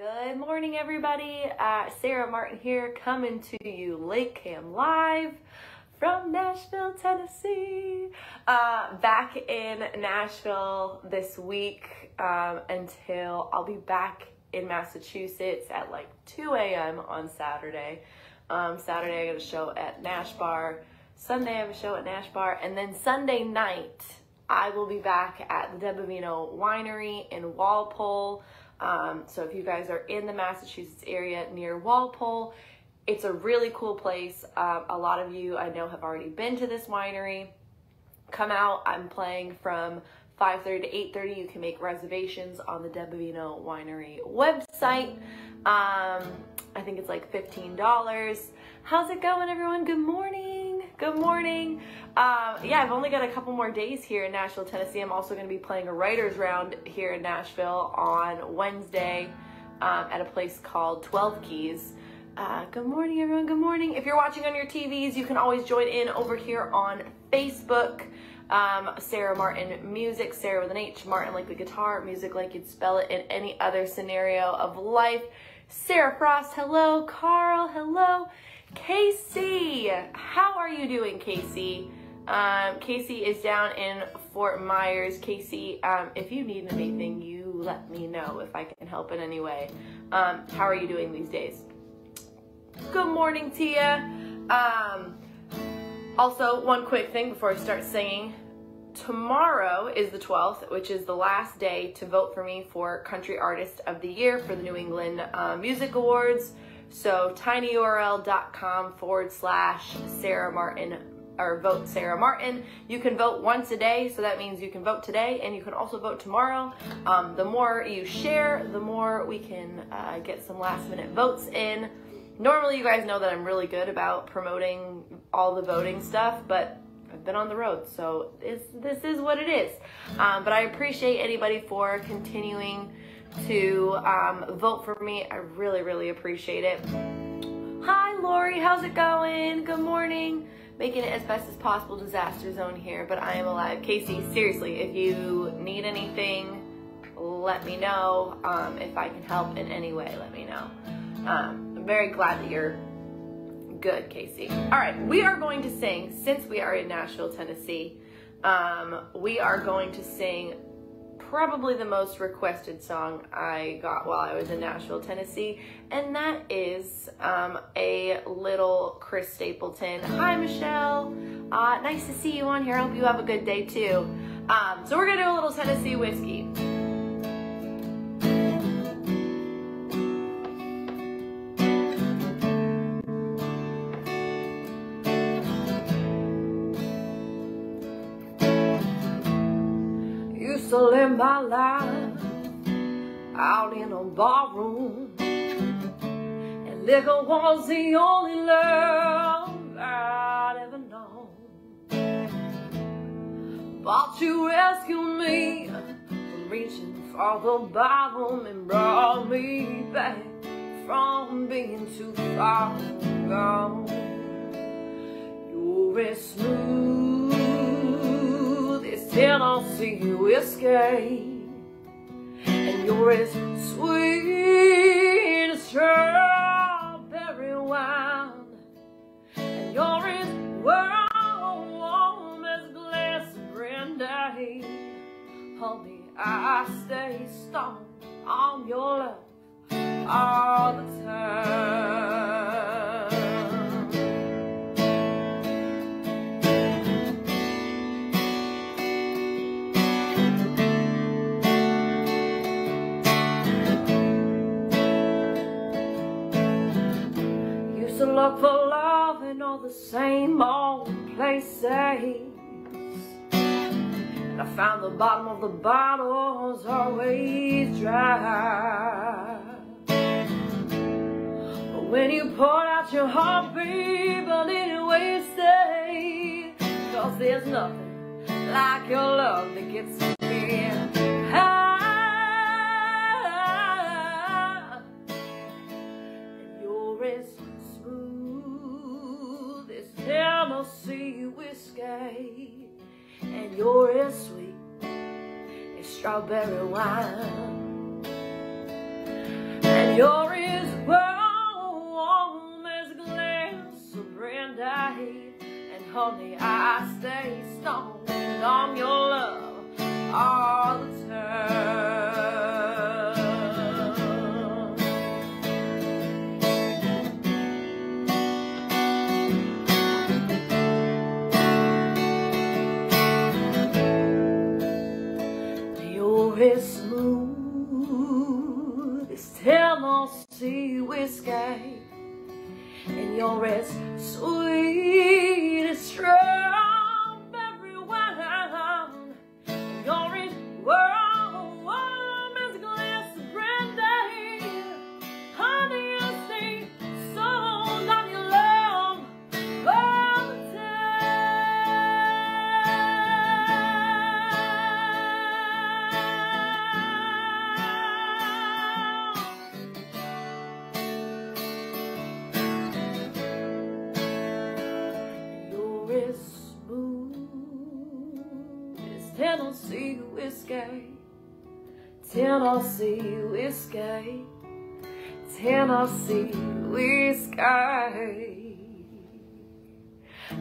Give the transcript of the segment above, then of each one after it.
Good morning, everybody. Uh, Sarah Martin here, coming to you Lake Cam live from Nashville, Tennessee. Uh, back in Nashville this week um, until I'll be back in Massachusetts at like 2 a.m. on Saturday. Um, Saturday, I got a show at Nash Bar. Sunday, I have a show at Nash Bar. And then Sunday night, I will be back at the Debovino Winery in Walpole. Um, so if you guys are in the Massachusetts area near Walpole, it's a really cool place. Um, a lot of you I know have already been to this winery. Come out. I'm playing from 5:30 to 8:30. You can make reservations on the Debovino Winery website. Um, I think it's like $15. How's it going, everyone? Good morning. Good morning. Um, yeah, I've only got a couple more days here in Nashville, Tennessee. I'm also going to be playing a writer's round here in Nashville on Wednesday um, at a place called 12 Keys. Uh, good morning, everyone. Good morning. If you're watching on your TVs, you can always join in over here on Facebook. Um, Sarah Martin Music, Sarah with an H, Martin like the guitar, music like you'd spell it in any other scenario of life. Sarah Frost, hello. Carl, hello. Casey, how are you doing, Casey? Um, Casey is down in Fort Myers. Casey, um, if you need anything, you let me know if I can help in any way. Um, how are you doing these days? Good morning, Tia. Um, also, one quick thing before I start singing. Tomorrow is the 12th, which is the last day to vote for me for Country Artist of the Year for the New England uh, Music Awards. So tinyurl.com forward slash Sarah Martin or vote Sarah Martin. You can vote once a day, so that means you can vote today and you can also vote tomorrow. Um, the more you share, the more we can uh, get some last minute votes in. Normally, you guys know that I'm really good about promoting all the voting stuff, but I've been on the road, so this is what it is. Um, but I appreciate anybody for continuing to um, vote for me. I really, really appreciate it. Hi, Lori. How's it going? Good morning. Making it as best as possible disaster zone here, but I am alive. Casey, seriously, if you need anything, let me know. Um, if I can help in any way, let me know. Um, I'm very glad that you're good, Casey. All right, we are going to sing, since we are in Nashville, Tennessee, um, we are going to sing probably the most requested song I got while I was in Nashville, Tennessee, and that is um, a little Chris Stapleton. Hi, Michelle. Uh, nice to see you on here. I hope you have a good day too. Um, so we're gonna do a little Tennessee whiskey. Life out in a barroom. And liquor was the only love I'd ever known. But you rescued me from reaching for the bottom and brought me back from being too far gone. You're as smooth as Tennessee whiskey and you're as sweet as strawberry wine, to look for love in all the same old places. And I found the bottom of the bottle's always dry. But when you pour out your heart, didn't waste it. Cause there's nothing like your love that gets me high. Tennessee whiskey, and you're as sweet as strawberry wine. And you're as warm there's a glass of brandy, and honey, I stay stoned on your Tennessee whiskey. Tennessee whiskey.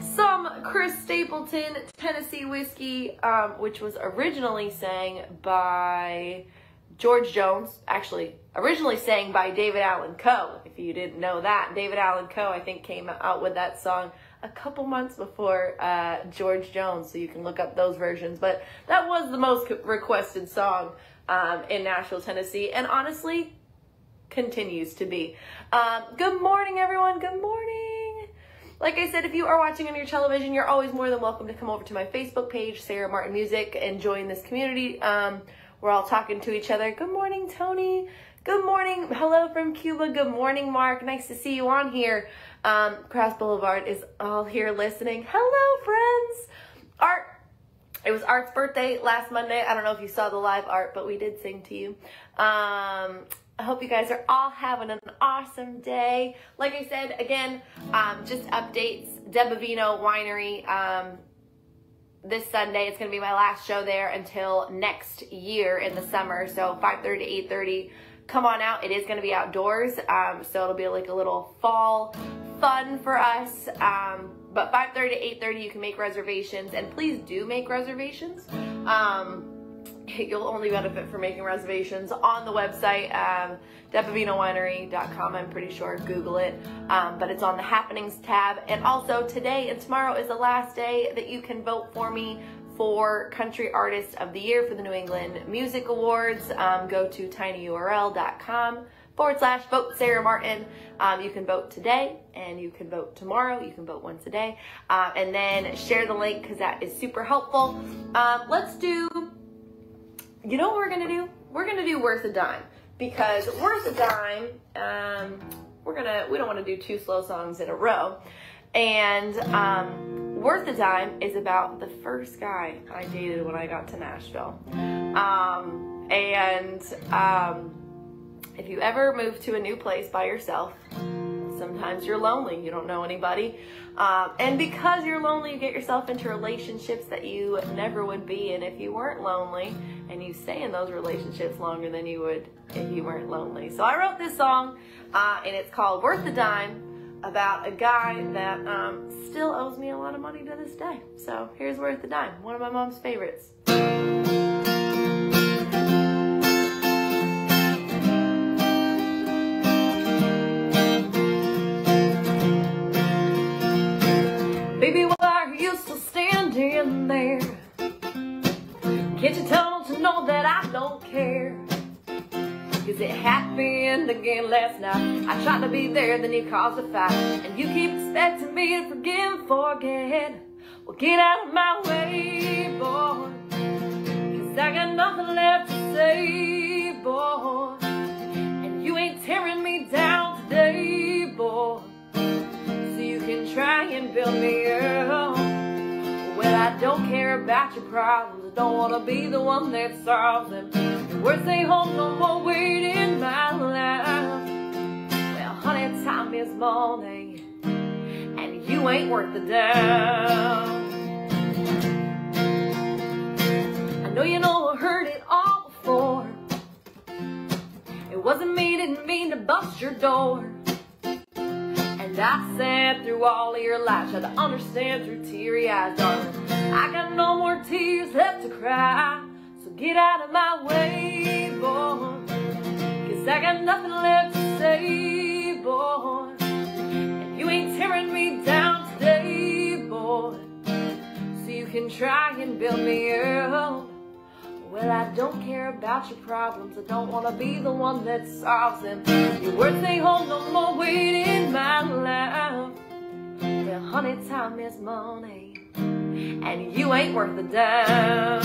Some Chris Stapleton Tennessee whiskey, um, which was originally sang by George Jones, actually originally sang by David Allen Coe. If you didn't know that, David Allen Coe, I think, came out with that song a couple months before uh, George Jones, so you can look up those versions. But that was the most requested song um, in Nashville, Tennessee, and honestly, continues to be. Um, good morning, everyone. Good morning. Like I said, if you are watching on your television, you're always more than welcome to come over to my Facebook page, Sarah Martin Music, and join this community. Um, we're all talking to each other. Good morning, Tony. Good morning. Hello from Cuba. Good morning, Mark. Nice to see you on here. Um, Cross Boulevard is all here listening. Hello, friends. It was Art's birthday last Monday. I don't know if you saw the live art, but we did sing to you. Um, I hope you guys are all having an awesome day. Like I said, again, um, just updates. Debavino Winery. Um, this Sunday, it's going to be my last show there until next year in the summer. So 5:30 to 8:30. Come on out. It is going to be outdoors, um, so it'll be like a little fall fun for us. Um, but 5:30 to 8:30, you can make reservations, and please do make reservations. Um, you'll only benefit from making reservations on the website, um, depavinowinery.com. I'm pretty sure. Google it. Um, but it's on the happenings tab. And also today and tomorrow is the last day that you can vote for me for Country Artist of the Year for the New England Music Awards. Um, go to tinyurl.com forward slash vote Sarah Martin. Um, you can vote today and you can vote tomorrow. You can vote once a day. Um, and then share the link because that is super helpful. Um, let's do you know what we're gonna do? We're gonna do worth a dime because worth a dime. Um, we're gonna we don't want to do two slow songs in a row, and um, worth a dime is about the first guy I dated when I got to Nashville, um, and um, if you ever move to a new place by yourself. Sometimes you're lonely, you don't know anybody. Um, and because you're lonely, you get yourself into relationships that you never would be in if you weren't lonely. And you stay in those relationships longer than you would if you weren't lonely. So I wrote this song, uh, and it's called Worth the Dime about a guy that um, still owes me a lot of money to this day. So here's Worth the Dime, one of my mom's favorites. You still standing there? Can't you tell them to know that I don't care? Cause it happened again last night. I tried to be there, then you caused a fight. And you keep expecting me to forgive and forget. Well, get out of my way, boy. Cause I got nothing left to say, boy. And you ain't tearing me down today, boy. So you can try and build me up. I don't care about your problems. I don't wanna be the one that solves them. Your words ain't hold no more weight in my life. Well, honey, time is money, and you ain't worth the dime. I know you know I heard it all before. It wasn't me, didn't mean to bust your door. I sat through all of your lies, tried to understand through teary eyes, darling. I got no more tears left to cry, so get out of my way, boy. Cause I got nothing left to say, boy. And you ain't tearing me down today, boy. So you can try and build me up. Well, I don't care about your problems. I don't want to be the one that solves them. Your words, they hold no more weight in my life. Well, honey, time is money. And you ain't worth a dime.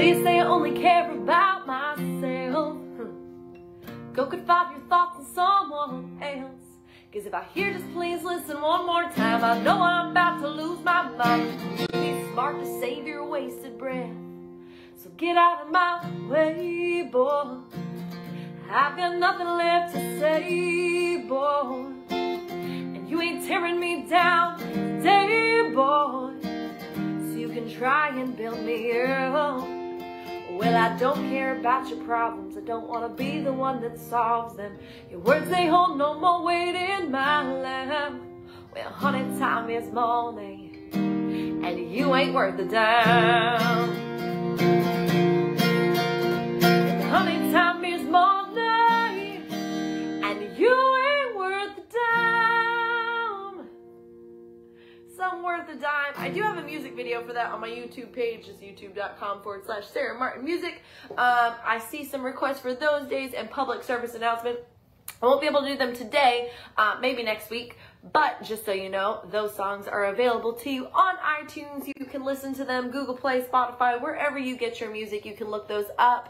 You say I only care about myself. Go confide your thoughts in someone else. Cause if I hear just please listen one more time, I know I'm about to lose my mind. Be smart to save your wasted breath. So get out of my way, boy. I've got nothing left to say, boy. And you ain't tearing me down today, boy. So you can try and build me up. Well, I don't care about your problems. I don't want to be the one that solves them. Your words, they hold no more weight in my life. Well, honey, time is money. And you ain't worth a dime. Video for that on my YouTube page. It's youtube.com forward slash Sarah Martin Music. Um, I see some requests for those days and public service announcement. I won't be able to do them today, uh, maybe next week, but just so you know, those songs are available to you on iTunes. You can listen to them, Google Play, Spotify, wherever you get your music, you can look those up.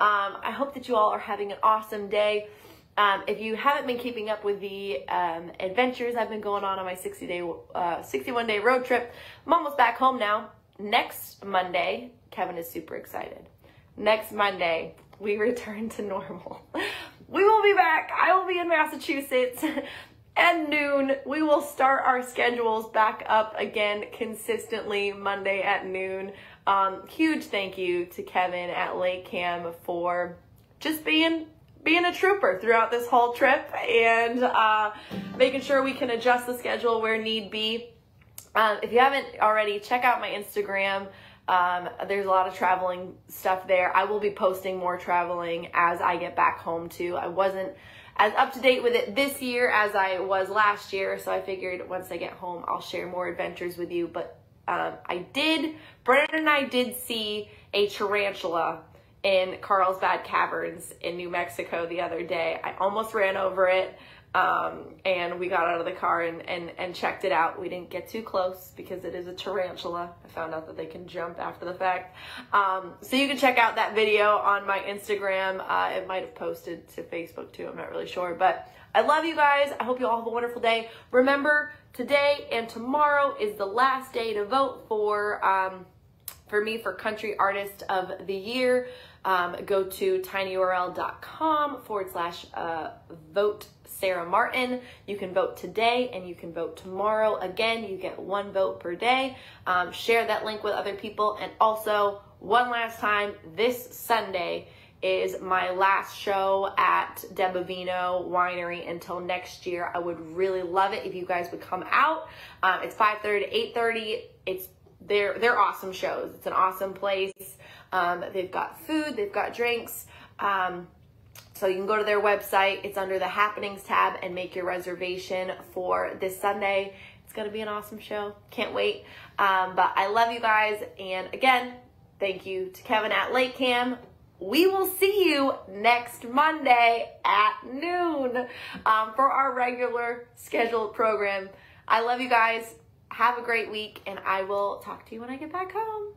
Um, I hope that you all are having an awesome day. Um, if you haven't been keeping up with the um, adventures I've been going on on my 60 day, uh, 61 day road trip, I'm almost back home now. Next Monday, Kevin is super excited. Next Monday, we return to normal. We will be back. I will be in Massachusetts at noon. We will start our schedules back up again consistently Monday at noon. Um, huge thank you to Kevin at Lake Cam for just being being a trooper throughout this whole trip and uh, making sure we can adjust the schedule where need be. Um, if you haven't already, check out my Instagram. Um, there's a lot of traveling stuff there. I will be posting more traveling as I get back home too. I wasn't as up to date with it this year as I was last year, so I figured once I get home, I'll share more adventures with you. But um, I did, Brennan and I did see a tarantula in Carlsbad Caverns in New Mexico the other day. I almost ran over it. Um, and we got out of the car and, and, and checked it out. We didn't get too close because it is a tarantula. I found out that they can jump after the fact. Um, so you can check out that video on my Instagram. Uh, it might have posted to Facebook too. I'm not really sure, but I love you guys. I hope you all have a wonderful day. Remember, today and tomorrow is the last day to vote for, um, for me for Country Artist of the Year. Um, go to tinyurl.com forward slash uh, vote Sarah Martin. You can vote today and you can vote tomorrow. Again, you get one vote per day. Um, share that link with other people. And also, one last time, this Sunday is my last show at Debavino Winery until next year. I would really love it if you guys would come out. Um, it's 5.30 to 8.30. It's they're they're awesome shows. It's an awesome place. Um, they've got food, they've got drinks. Um, so you can go to their website. It's under the happenings tab and make your reservation for this Sunday. It's to be an awesome show. Can't wait. Um, but I love you guys. And again, thank you to Kevin at Lake Cam. We will see you next Monday at noon um, for our regular scheduled program. I love you guys. Have a great week, and I will talk to you when I get back home.